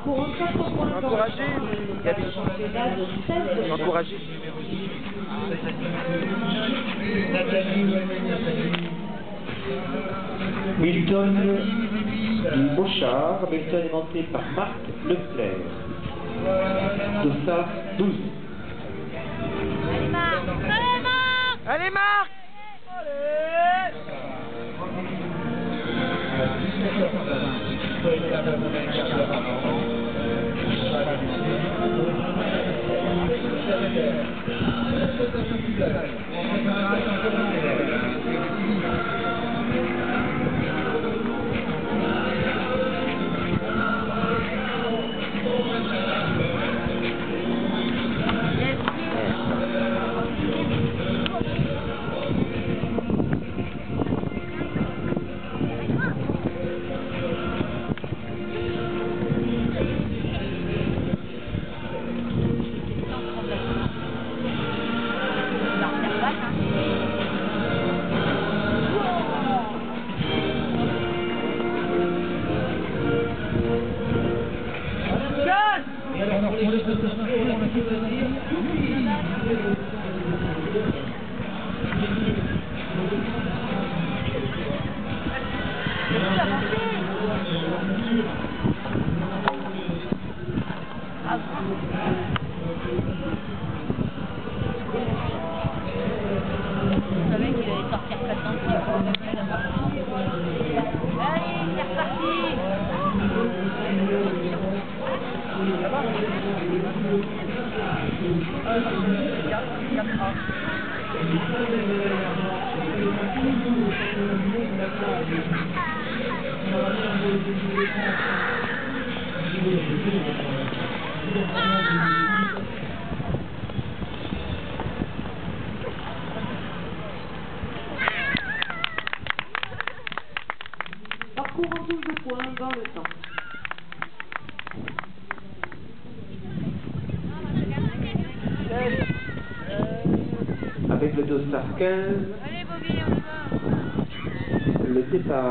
Parcours en 4 points dans le Encouragé, temps. Gabi. Championnat de 16 Encouragé. Milton du Beauchard, Milton est monté par Marc Leclerc. Dossard 12. Allez Marc Allez Marc Allez Marc Non, Je savais qu'il allait sortir très tôt. Allez, Parcours en 12 points dans le temps. Avec le Dossard 15, Allez Bobby, on y va le départ.